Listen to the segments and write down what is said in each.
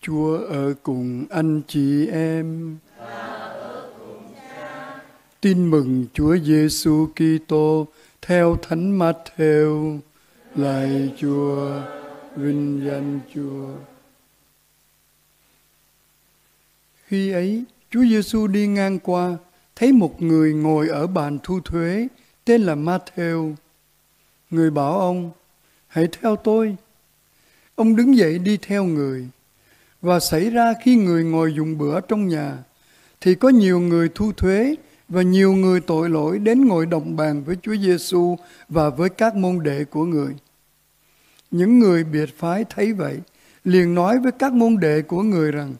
Chúa ở cùng anh chị em. Tin mừng Chúa Giêsu Kitô theo Thánh Matthew. Lạy Chúa, vinh danh Chúa. Khi ấy, Chúa Giêsu đi ngang qua, thấy một người ngồi ở bàn thu thuế tên là Matthew. Người bảo ông, hãy theo tôi. Ông đứng dậy đi theo người. Và xảy ra khi người ngồi dùng bữa trong nhà, thì có nhiều người thu thuế và nhiều người tội lỗi đến ngồi đồng bàn với Chúa Giêsu và với các môn đệ của người. Những người biệt phái thấy vậy, liền nói với các môn đệ của người rằng,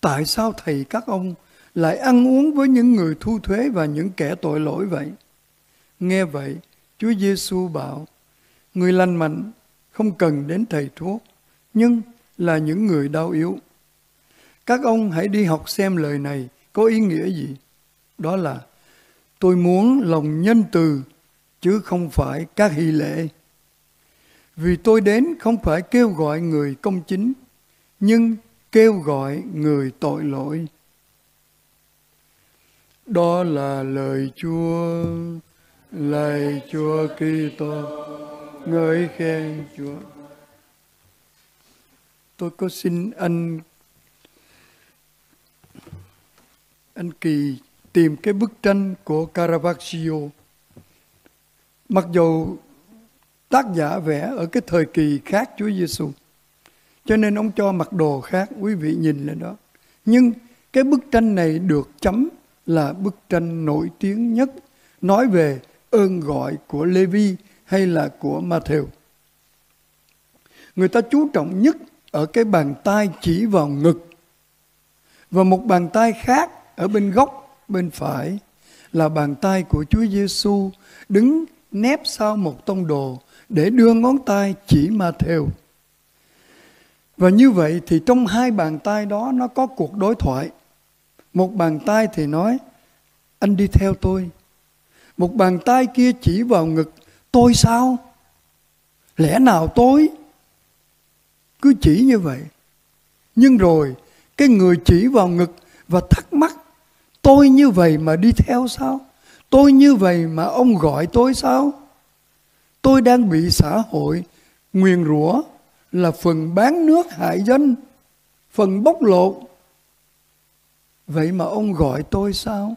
tại sao thầy các ông lại ăn uống với những người thu thuế và những kẻ tội lỗi vậy? Nghe vậy, Chúa Giêsu bảo, người lành mạnh không cần đến thầy thuốc, nhưng là những người đau yếu. Các ông hãy đi học xem lời này có ý nghĩa gì. Đó là tôi muốn lòng nhân từ chứ không phải các hy lệ. Vì tôi đến không phải kêu gọi người công chính, nhưng kêu gọi người tội lỗi. Đó là lời Chúa, lời Chúa Kitô, ngợi khen Chúa. Tôi có xin anh anh Kỳ tìm cái bức tranh của Caravaggio. Mặc dù tác giả vẽ ở cái thời kỳ khác Chúa Giêsu, cho nên ông cho mặc đồ khác, quý vị nhìn lên đó. Nhưng cái bức tranh này được chấm là bức tranh nổi tiếng nhất nói về ơn gọi của Levi hay là của Matthew. Người ta chú trọng nhất ở cái bàn tay chỉ vào ngực và một bàn tay khác ở bên góc bên phải là bàn tay của Chúa Giêsu đứng nép sau một tông đồ để đưa ngón tay chỉ ma theo Và như vậy thì trong hai bàn tay đó nó có cuộc đối thoại. Một bàn tay thì nói, anh đi theo tôi. Một bàn tay kia chỉ vào ngực, tôi sao? Lẽ nào tôi? Cứ chỉ như vậy. Nhưng rồi, cái người chỉ vào ngực và thắc mắc, tôi như vậy mà đi theo sao? Tôi như vậy mà ông gọi tôi sao? Tôi đang bị xã hội nguyền rủa là phần bán nước hại dân, phần bóc lột. Vậy mà ông gọi tôi sao?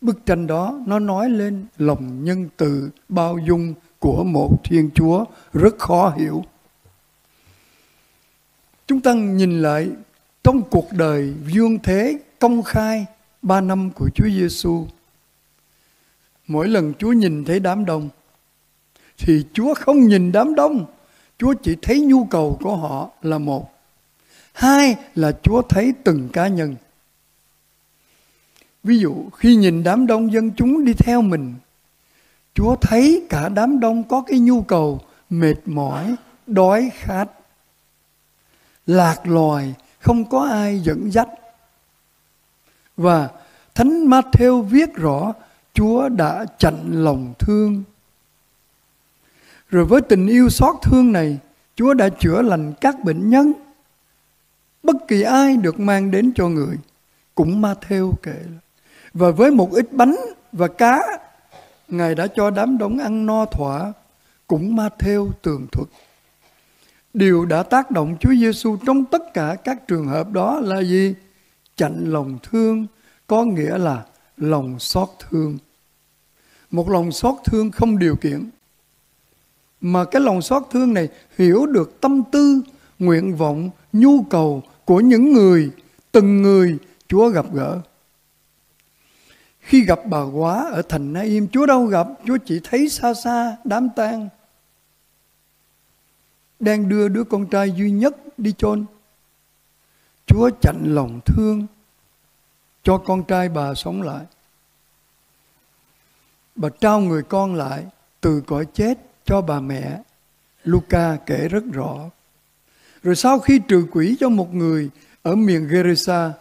Bức tranh đó nó nói lên lòng nhân từ bao dung của một Thiên Chúa rất khó hiểu. Chúng ta nhìn lại trong cuộc đời dương thế công khai ba năm của Chúa Giêsu. Mỗi lần Chúa nhìn thấy đám đông thì Chúa không nhìn đám đông, Chúa chỉ thấy nhu cầu của họ là một. Hai là Chúa thấy từng cá nhân. Ví dụ khi nhìn đám đông dân chúng đi theo mình, Chúa thấy cả đám đông có cái nhu cầu mệt mỏi, đói khát, lạc loài, không có ai dẫn dắt. Và Thánh Matthew viết rõ Chúa đã chặn lòng thương. Rồi với tình yêu xót thương này, Chúa đã chữa lành các bệnh nhân. Bất kỳ ai được mang đến cho người, cũng Matthew kể. Và với một ít bánh và cá, Ngài đã cho đám đông ăn no thỏa, cũng Matthew tường thuật. Điều đã tác động Chúa Giêsu trong tất cả các trường hợp đó là gì? Chạnh lòng thương có nghĩa là lòng xót thương. Một lòng xót thương không điều kiện. Mà cái lòng xót thương này hiểu được tâm tư, nguyện vọng, nhu cầu của những người, từng người Chúa gặp gỡ. Khi gặp bà quá ở thành Na Im, Chúa đâu gặp, Chúa chỉ thấy xa xa đám tang đang đưa đứa con trai duy nhất đi chôn. Chúa chạnh lòng thương cho con trai bà sống lại. Bà trao người con lại từ cõi chết cho bà mẹ. Luca kể rất rõ. Rồi sau khi trừ quỷ cho một người ở miền Gerasa,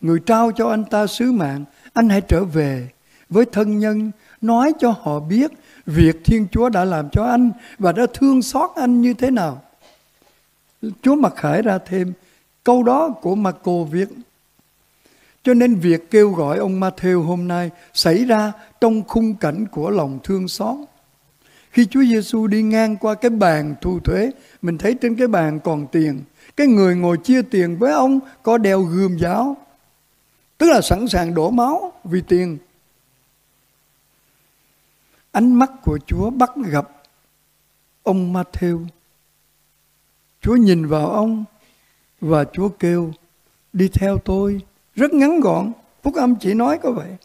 người trao cho anh ta sứ mạng, anh hãy trở về với thân nhân, nói cho họ biết việc Thiên Chúa đã làm cho anh và đã thương xót anh như thế nào. Chúa mặc khải ra thêm câu đó của Marco viết. Cho nên việc kêu gọi ông Matthew hôm nay xảy ra trong khung cảnh của lòng thương xót. Khi Chúa Giêsu đi ngang qua cái bàn thu thuế, mình thấy trên cái bàn còn tiền. Cái người ngồi chia tiền với ông có đeo gươm giáo. Tức là sẵn sàng đổ máu vì tiền. Ánh mắt của Chúa bắt gặp ông Matthew. Chúa nhìn vào ông và Chúa kêu đi theo tôi. Rất ngắn gọn, phúc âm chỉ nói có vậy.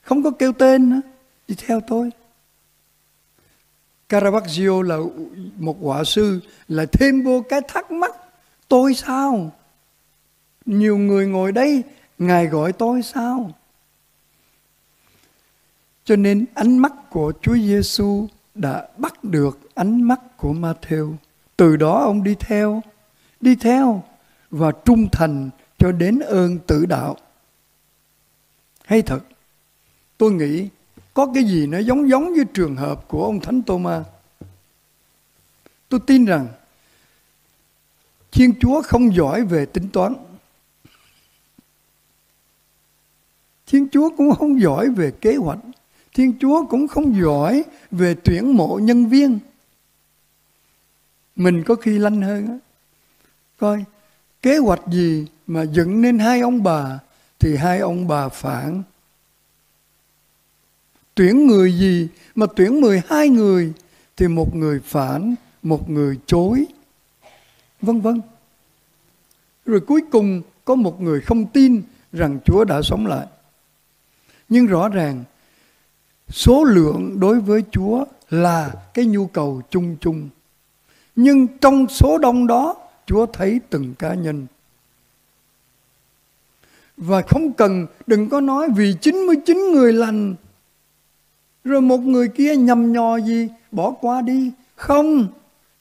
Không có kêu tên nữa, đi theo tôi. Caravaggio là một họa sư là thêm vô cái thắc mắc tôi sao nhiều người ngồi đây ngài gọi tôi sao cho nên ánh mắt của Chúa Giêsu đã bắt được ánh mắt của Matthew từ đó ông đi theo đi theo và trung thành cho đến ơn tử đạo hay thật, tôi nghĩ có cái gì nó giống giống với trường hợp của ông Thánh Tô-ma. Tôi tin rằng Thiên Chúa không giỏi về tính toán. Thiên Chúa cũng không giỏi về kế hoạch. Thiên Chúa cũng không giỏi về tuyển mộ nhân viên. Mình có khi lanh hơn á. Coi, kế hoạch gì mà dựng nên hai ông bà thì hai ông bà phản tuyển người gì mà tuyển 12 người thì một người phản, một người chối. Vân vân. Rồi cuối cùng có một người không tin rằng Chúa đã sống lại. Nhưng rõ ràng số lượng đối với Chúa là cái nhu cầu chung chung. Nhưng trong số đông đó Chúa thấy từng cá nhân. Và không cần, đừng có nói vì 99 người lành rồi một người kia nhầm nhò gì bỏ qua đi không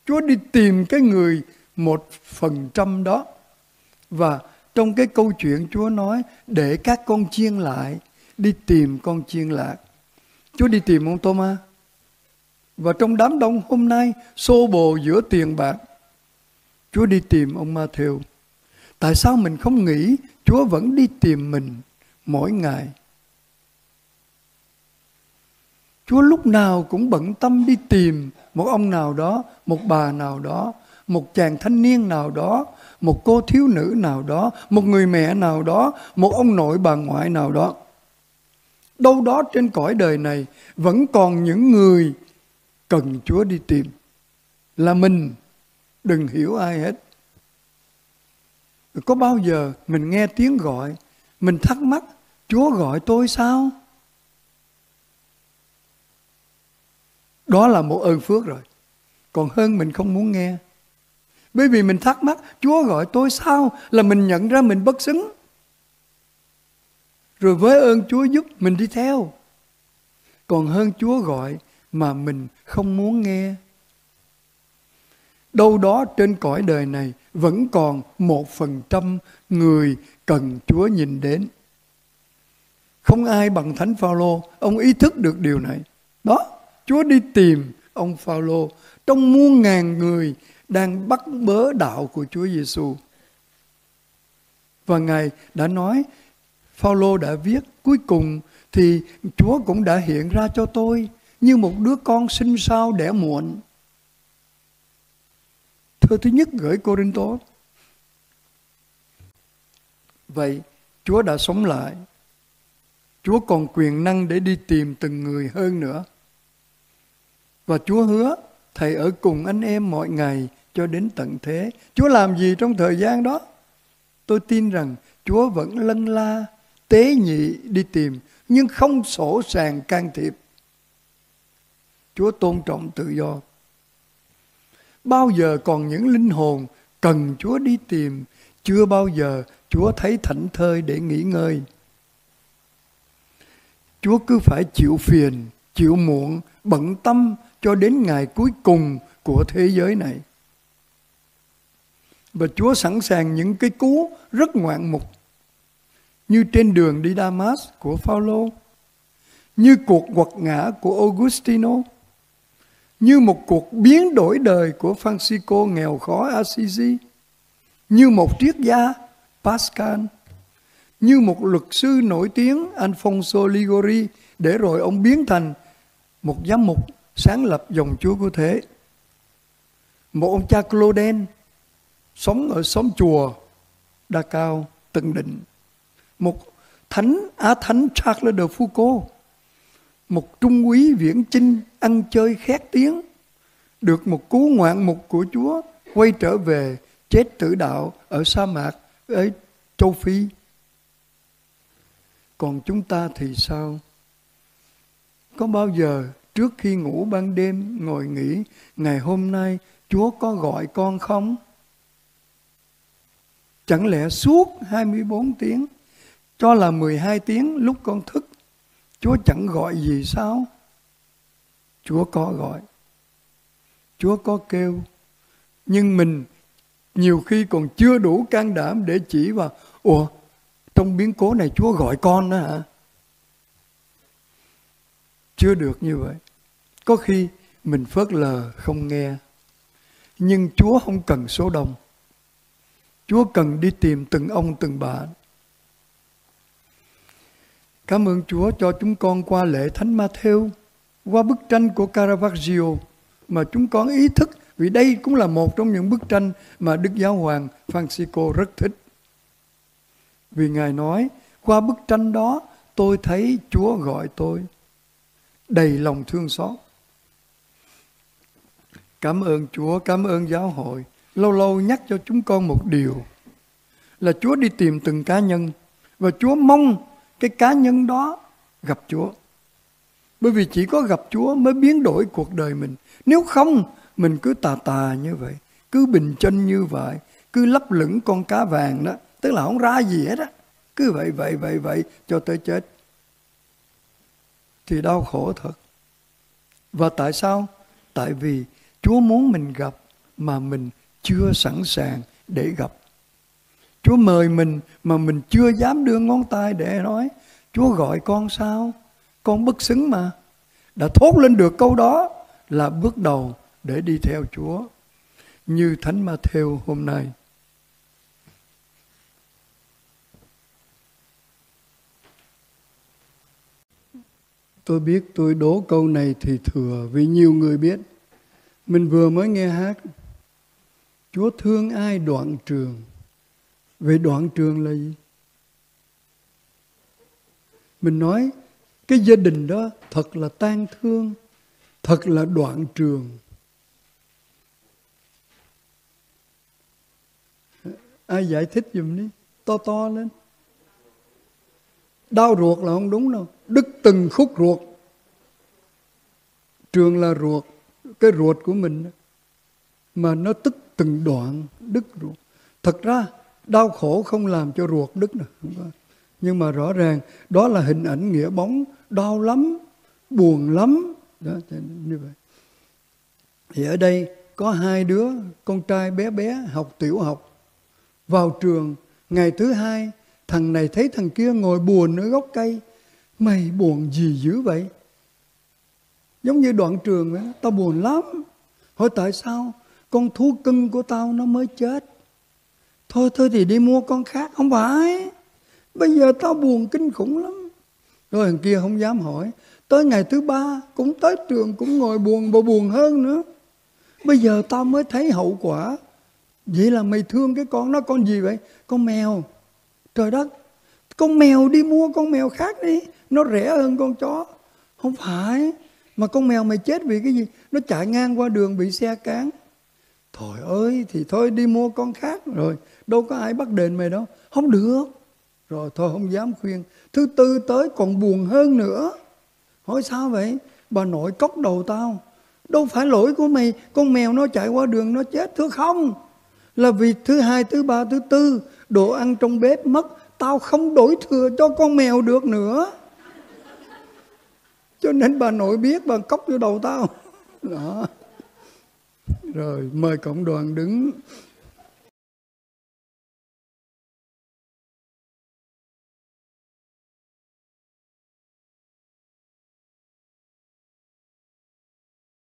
chúa đi tìm cái người một phần trăm đó và trong cái câu chuyện chúa nói để các con chiên lại đi tìm con chiên lạc. Chúa đi tìm ông thomas. Và trong đám đông hôm nay xô bồ giữa tiền bạc chúa đi tìm ông Matthew. Tại sao mình không nghĩ chúa vẫn đi tìm mình mỗi ngày? Chúa lúc nào cũng bận tâm đi tìm một ông nào đó, một bà nào đó, một chàng thanh niên nào đó, một cô thiếu nữ nào đó, một người mẹ nào đó, một ông nội bà ngoại nào đó. Đâu đó trên cõi đời này vẫn còn những người cần Chúa đi tìm. Là mình, đừng hiểu ai hết. Có bao giờ mình nghe tiếng gọi, mình thắc mắc, Chúa gọi tôi sao? Đó là một ơn phước rồi. Còn hơn mình không muốn nghe. Bởi vì mình thắc mắc, Chúa gọi tôi sao? Là mình nhận ra mình bất xứng. Rồi với ơn Chúa giúp mình đi theo. Còn hơn Chúa gọi mà mình không muốn nghe. Đâu đó trên cõi đời này vẫn còn một phần trăm người cần Chúa nhìn đến. Không ai bằng Thánh Phaolô, ông ý thức được điều này. Đó, Chúa đi tìm ông Phaolô trong muôn ngàn người đang bắt bớ đạo của Chúa Giêsu. Và Ngài đã nói, Phaolô đã viết, cuối cùng thì Chúa cũng đã hiện ra cho tôi như một đứa con sinh sao đẻ muộn. Thơ thứ nhất gửi Corinto. Vậy Chúa đã sống lại. Chúa còn quyền năng để đi tìm từng người hơn nữa. Và Chúa hứa Thầy ở cùng anh em mọi ngày cho đến tận thế. Chúa làm gì trong thời gian đó? Tôi tin rằng Chúa vẫn lân la, tế nhị đi tìm, nhưng không sổ sàng can thiệp. Chúa tôn trọng tự do. Bao giờ còn những linh hồn cần Chúa đi tìm, chưa bao giờ Chúa thấy thảnh thơi để nghỉ ngơi. Chúa cứ phải chịu phiền, chịu muộn, bận tâm cho đến ngày cuối cùng của thế giới này. Và Chúa sẵn sàng những cái cú rất ngoạn mục như trên đường đi Damas của Phaolô, như cuộc quật ngã của Augustino, như một cuộc biến đổi đời của Francisco nghèo khó Assisi, như một triết gia Pascal, như một luật sư nổi tiếng Alfonso Ligori để rồi ông biến thành một giám mục sáng lập dòng Chúa của thế. Một ông cha Cloden sống ở xóm chùa Đa Cao, Tân Định. Một thánh, Á Thánh Charles de Foucault, một trung úy viễn chinh, ăn chơi khét tiếng, được một cú ngoạn mục của Chúa, quay trở về chết tử đạo ở sa mạc, ở châu Phi. Còn chúng ta thì sao? Có bao giờ trước khi ngủ ban đêm ngồi nghĩ ngày hôm nay Chúa có gọi con không? Chẳng lẽ suốt 24 tiếng cho là 12 tiếng lúc con thức Chúa chẳng gọi gì sao? Chúa có gọi. Chúa có kêu. Nhưng mình nhiều khi còn chưa đủ can đảm để chỉ vào Ủa, trong biến cố này Chúa gọi con đó hả? Chưa được như vậy. Có khi mình phớt lờ không nghe. Nhưng Chúa không cần số đông. Chúa cần đi tìm từng ông từng bà Cảm ơn Chúa cho chúng con qua lễ Thánh Matthew, qua bức tranh của Caravaggio mà chúng con ý thức vì đây cũng là một trong những bức tranh mà Đức Giáo Hoàng Francisco rất thích. Vì Ngài nói, qua bức tranh đó tôi thấy Chúa gọi tôi, đầy lòng thương xót. Cảm ơn Chúa, cảm ơn giáo hội. Lâu lâu nhắc cho chúng con một điều là Chúa đi tìm từng cá nhân và Chúa mong cái cá nhân đó gặp Chúa. Bởi vì chỉ có gặp Chúa mới biến đổi cuộc đời mình. Nếu không, mình cứ tà tà như vậy, cứ bình chân như vậy, cứ lấp lửng con cá vàng đó, tức là không ra gì hết á. Cứ vậy vậy vậy vậy cho tới chết. Thì đau khổ thật. Và tại sao? Tại vì Chúa muốn mình gặp mà mình chưa sẵn sàng để gặp. Chúa mời mình mà mình chưa dám đưa ngón tay để nói, Chúa gọi con sao? Con bất xứng mà. Đã thốt lên được câu đó là bước đầu để đi theo Chúa. Như Thánh Matthew hôm nay. Tôi biết tôi đố câu này thì thừa vì nhiều người biết. Mình vừa mới nghe hát. Chúa thương ai đoạn trường về đoạn trường là gì? Mình nói cái gia đình đó thật là tan thương, thật là đoạn trường. Ai giải thích dùm đi, to to lên. Đau ruột là không đúng đâu, đứt từng khúc ruột. Trường là ruột, cái ruột của mình mà nó tức từng đoạn đứt ruột. Thật ra đau khổ không làm cho ruột đứt nữa nhưng mà rõ ràng, đó là hình ảnh nghĩa bóng, đau lắm, buồn lắm. Đó như vậy. Thì ở đây có hai đứa, con trai bé bé học tiểu học, vào trường. Ngày thứ hai, thằng này thấy thằng kia ngồi buồn ở gốc cây. Mày buồn gì dữ vậy? Giống như đoạn trường vậy tao buồn lắm. Hỏi tại sao con thú cưng của tao nó mới chết? Thôi thôi thì đi mua con khác, Không phải. Bây giờ tao buồn kinh khủng lắm. Rồi thằng kia không dám hỏi. Tới ngày thứ ba, cũng tới trường, Cũng ngồi buồn và buồn hơn nữa. Bây giờ tao mới thấy hậu quả. Vậy là mày thương cái con nó con gì vậy? Con mèo. Trời đất, Con mèo đi mua con mèo khác đi. Nó rẻ hơn con chó. Không phải, Mà con mèo mày chết vì cái gì? Nó chạy ngang qua đường, bị xe cán. Thôi ơi, thì thôi, đi mua con khác rồi. Đâu có ai bắt đền mày đâu. Không được. Rồi thôi, không dám khuyên. Thứ tư tới còn buồn hơn nữa. Hỏi sao vậy? Bà nội cốc đầu tao. Đâu phải lỗi của mày. Con mèo nó chạy qua đường, nó chết, thưa không? Là vì thứ hai, thứ ba, thứ tư, đồ ăn trong bếp mất. Tao không đổi thừa cho con mèo được nữa. Cho nên bà nội biết bà cốc vô đầu tao. Đó rồi mời cộng đoàn đứng.